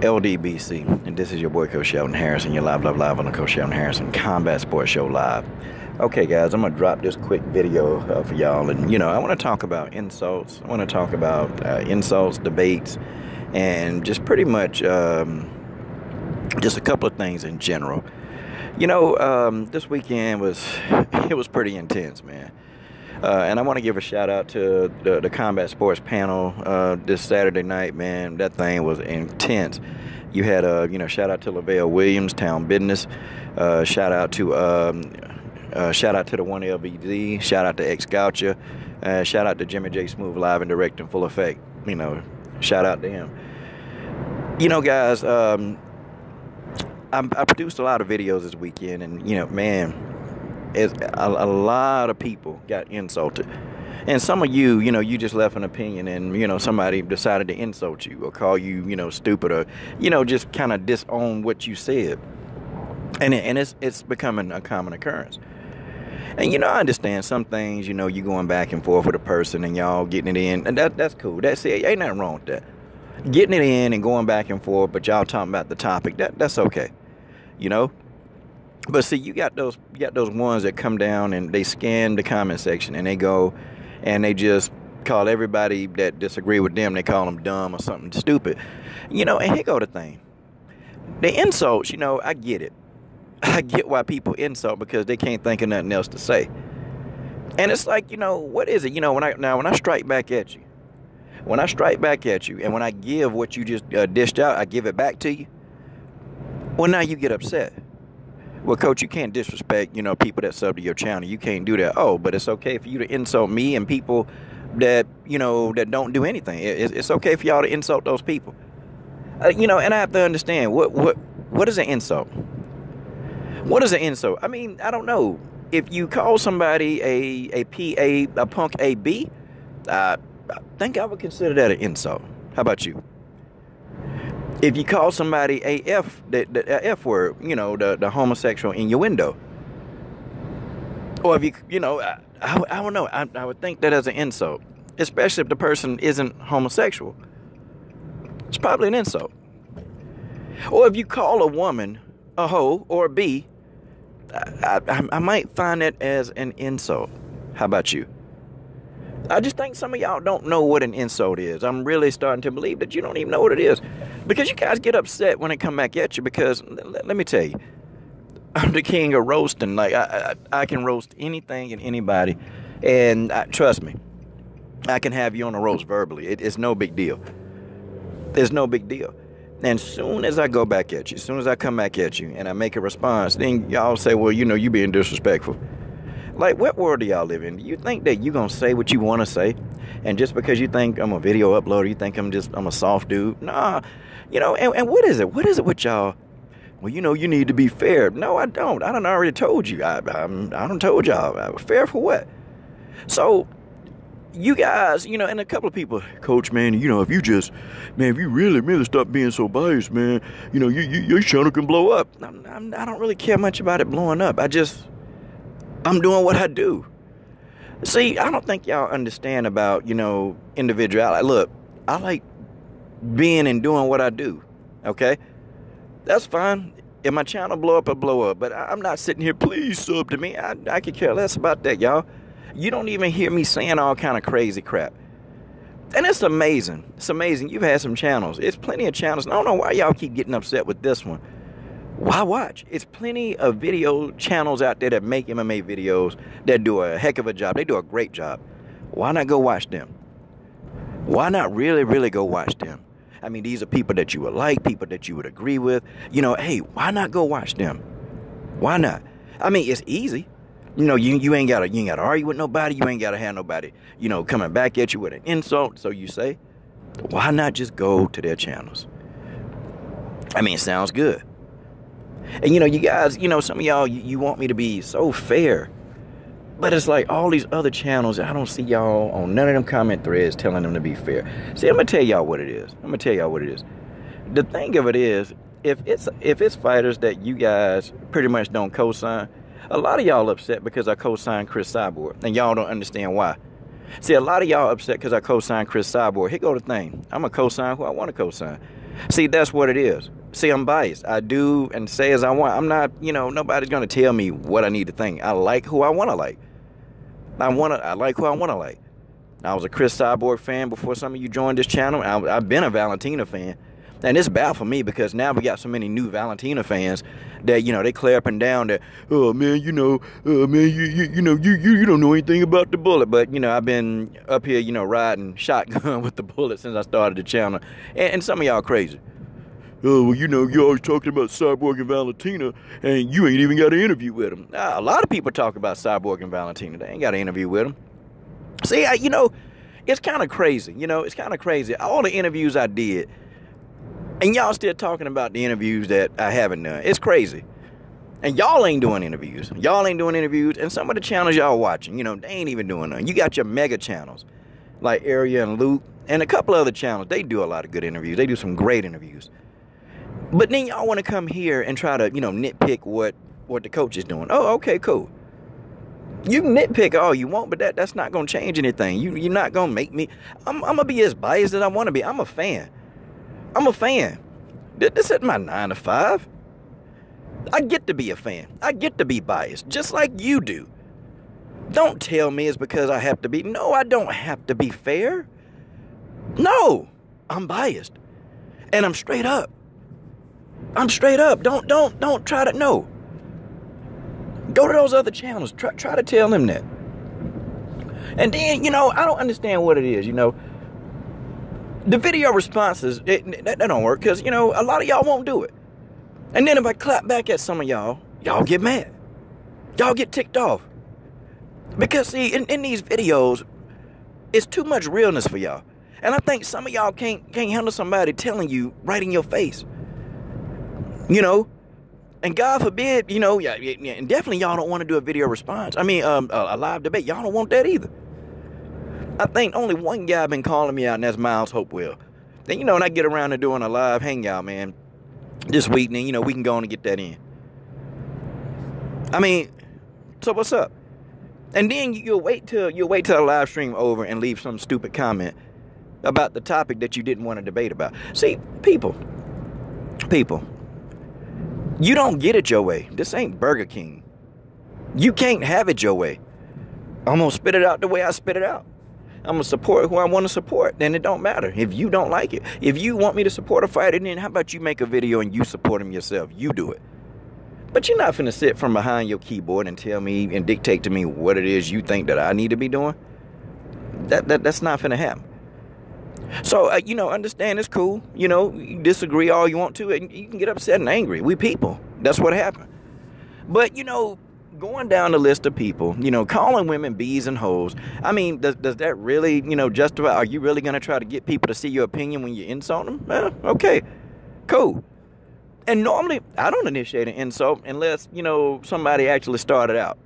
LDBC, and this is your boy Coach Shelton Harrison. You're live, live, live on the Coach Shelton Harrison Combat Sports Show live. Okay, guys, I'm gonna drop this quick video uh, for y'all, and you know, I want to talk about insults. I want to talk about uh, insults, debates, and just pretty much um, just a couple of things in general. You know, um, this weekend was it was pretty intense, man. Uh, and I want to give a shout out to the, the combat sports panel uh, this Saturday night, man. That thing was intense. You had a, uh, you know, shout out to Lavelle Williams, Town Business. Uh, shout out to, um, uh, shout out to the one LBD. Shout out to X Goucher. Uh, shout out to Jimmy J Smooth live and direct in full effect. You know, shout out to him. You know, guys, um, I, I produced a lot of videos this weekend, and you know, man, a, a lot of people got insulted. And some of you, you know, you just left an opinion and, you know, somebody decided to insult you or call you, you know, stupid or, you know, just kind of disown what you said. And, and it's, it's becoming a common occurrence. And, you know, I understand some things, you know, you going back and forth with a person and y'all getting it in. And that, that's cool. That's it. Ain't nothing wrong with that. Getting it in and going back and forth, but y'all talking about the topic, that, that's okay. You know? But see, you got those you got those ones that come down and they scan the comment section and they go and they just call everybody that disagree with them, they call them dumb or something stupid. You know, and here go the thing. The insults, you know, I get it. I get why people insult because they can't think of nothing else to say. And it's like, you know, what is it? You know, when I now when I strike back at you, when I strike back at you, and when I give what you just uh, dished out, I give it back to you. Well, now you get upset well, coach, you can't disrespect, you know, people that sub to your channel. You can't do that. Oh, but it's okay for you to insult me and people that, you know, that don't do anything. It's okay for y'all to insult those people. Uh, you know, and I have to understand what what what is an insult? What is an insult? I mean, I don't know. If you call somebody a a P A a punk A B, I think I would consider that an insult. How about you? If you call somebody a F, the, the F word, you know, the, the homosexual innuendo. or if you, you know, I, I, I don't know, I, I would think that as an insult, especially if the person isn't homosexual. It's probably an insult. Or if you call a woman a hoe or a B, I, I, I might find it as an insult. How about you? I just think some of y'all don't know what an insult is. I'm really starting to believe that you don't even know what it is. Because you guys get upset when it come back at you because let, me tell you, I'm the king of roasting. Like I, I, I can roast anything and anybody, and I, trust me, I can have you on a roast verbally. It, it's no big deal. There's no big deal. And soon as I go back at you, as soon as I come back at you and I make a response, then y'all say, well, you know, you being disrespectful. Like, what world do y'all live in? Do you think that you gonna say what you want to say, and just because you think I'm a video uploader, you think I'm just I'm a soft dude? Nah, you know. And, and what is it? What is it with y'all? Well, you know, you need to be fair. No, I don't. I don't already told you. I I'm, I don't told y'all. Fair for what? So you guys, you know, and a couple of people, Coach, man, you know, if you just, man, if you really, really stop being so biased, man, you know, you, you, your channel can blow up. I'm, I'm, I do not really care much about it blowing up. I just, I'm doing what I do. See, I don't think y'all understand about, you know, individuality. Look, I like being and doing what I do. Okay? That's fine. If my channel blow up, I blow up. But I'm not sitting here, please sub to me. I, I could care less about that, y'all. You don't even hear me saying all kind of crazy crap. And it's amazing. It's amazing. You've had some channels. It's plenty of channels. I don't know why y'all keep getting upset with this one why watch? It's plenty of video channels out there that make MMA videos that do a heck of a job. They do a great job. Why not go watch them? Why not really, really go watch them? I mean, these are people that you would like, people that you would agree with. You know, hey, why not go watch them? Why not? I mean, it's easy. You know, you, you ain't gotta you ain't gotta argue with nobody. You ain't gotta have nobody, you know, coming back at you with an insult. So you say, why not just go to their channels? I mean, it sounds good. And you know, you guys, you know, some of y'all, you, you want me to be so fair. But it's like all these other channels, I don't see y'all on none of them comment threads telling them to be fair. See, I'm gonna tell y'all what it is. I'm gonna tell y'all what it is. The thing of it is, if it's if it's fighters that you guys pretty much don't co-sign, a lot of y'all upset because I co-signed Cris Cyborg, and y'all don't understand why. See, a lot of y'all upset because I co-signed Cris Cyborg. Here go the thing. I'm a co-sign who I want to co-sign. See, that's what it is. See, I'm biased. I do and say as I want. I'm not, you know, nobody's gonna tell me what I need to think. I like who I want to like. I want to. I like who I want to like. I was a Cris Cyborg fan before some of you joined this channel. I, have been a Valentina fan. And it's bad for me because now we got so many new Valentina fans that, you know, they clear up and down that, oh, man, you know, uh, man, you, you, you know, you, you, you don't know anything about the bullet. But, you know, I've been up here, you know, riding shotgun with the bullet since I started the channel. And, and some of y'all crazy. Oh, well, you know, you're always talking about Cyborg and Valentina, and you ain't even got an interview with them. A lot of people talk about Cyborg and Valentina. They ain't got an interview with them. See, I, you know, it's kind of crazy. You know, it's kind of crazy. All the interviews I did, and y'all still talking about the interviews that I haven't done. It's crazy. And y'all ain't doing interviews. Y'all ain't doing interviews. And some of the channels y'all watching, you know, they ain't even doing none. You got your mega channels like Ariel and Luke and a couple other channels. They do a lot of good interviews. They do some great interviews. But then y'all want to come here and try to, you know, nitpick what what the coach is doing. Oh, okay, cool. You nitpick all you want, but that, that's not gonna change anything. You you're not gonna make me. I'm, I'm gonna be as biased as I want to be. I'm a fan. I'm a fan. This isn't my nine to five. I get to be a fan. I get to be biased, just like you do. Don't tell me it's because I have to be. No, I don't have to be fair. No, I'm biased. And I'm straight up. I'm straight up. Don't don't don't try to no. Go to those other channels. Try try to tell them that. And then, you know, I don't understand what it is, you know the video responses, it, that, that don't work because, you know, a lot of y'all won't do it. And then if I clap back at some of y'all, y'all get mad. Y'all get ticked off. Because, see, in, in these videos, it's too much realness for y'all. And I think some of y'all can't, can't handle somebody telling you right in your face. You know? And God forbid, you know, yeah, yeah, and definitely y'all don't want to do a video response. I mean, um, a, a live debate. Y'all don't want that either. I think only one guy been calling me out, and that's Miles Hopewell. Then, you know, when I get around to doing a live hangout, man, this week, then, you know, we can go on and get that in. I mean, so what's up? And then you'll wait till you'll wait till the live stream over and leave some stupid comment about the topic that you didn't want to debate about. See, people, people, you don't get it your way. This ain't Burger King. You can't have it your way. I'm gonna spit it out the way I spit it out. I'm gonna support who I want to support. Then it don't matter if you don't like it. If you want me to support a fighter, then how about you make a video and you support him yourself? You do it. But you're not gonna sit from behind your keyboard and tell me and dictate to me what it is you think that I need to be doing. That, that that's not gonna happen. So uh, you know, understand it's cool. You know, you disagree all you want to, and you can get upset and angry. We people. That's what happened. But you know, going down the list of people, you know, calling women bees and hoes. I mean, does, does that really, you know, justify? Are you really going to try to get people to see your opinion when you insult them? Eh, okay, cool. And normally, I don't initiate an insult unless, you know, somebody actually started out.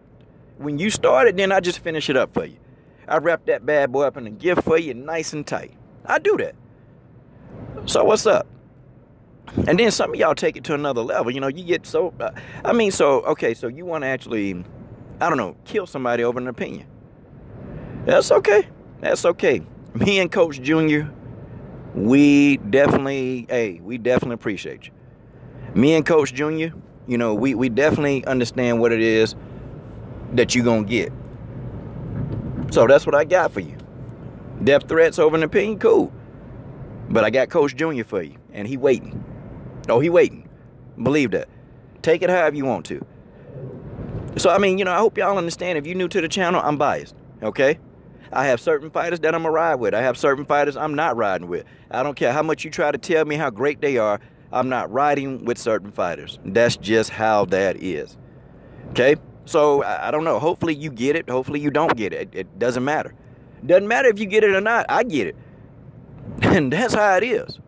When you started, then I just finish it up for you. I wrap that bad boy up in a gift for you nice and tight. I do that. So what's up? And then some of y'all take it to another level. You know, you get so. Uh, I mean, so okay, so you want to actually, I don't know, kill somebody over an opinion. That's okay. That's okay. Me and Coach Junior, we definitely, hey, we definitely appreciate you. Me and Coach Junior, you know, we we definitely understand what it is that you're gonna get. So that's what I got for you. Death threats over an opinion, cool. But I got Coach Junior for you, and he waiting. Oh, he waiting. Believe that. Take it however you want to. So, I mean, you know, I hope y'all understand if you're new to the channel, I'm biased, okay? I have certain fighters that I'm going to ride with. I have certain fighters I'm not riding with. I don't care how much you try to tell me how great they are, I'm not riding with certain fighters. That's just how that is, okay? So, I, don't know. Hopefully you get it. Hopefully you don't get it. It, it doesn't matter. Doesn't matter if you get it or not. I get it. And that's how it is.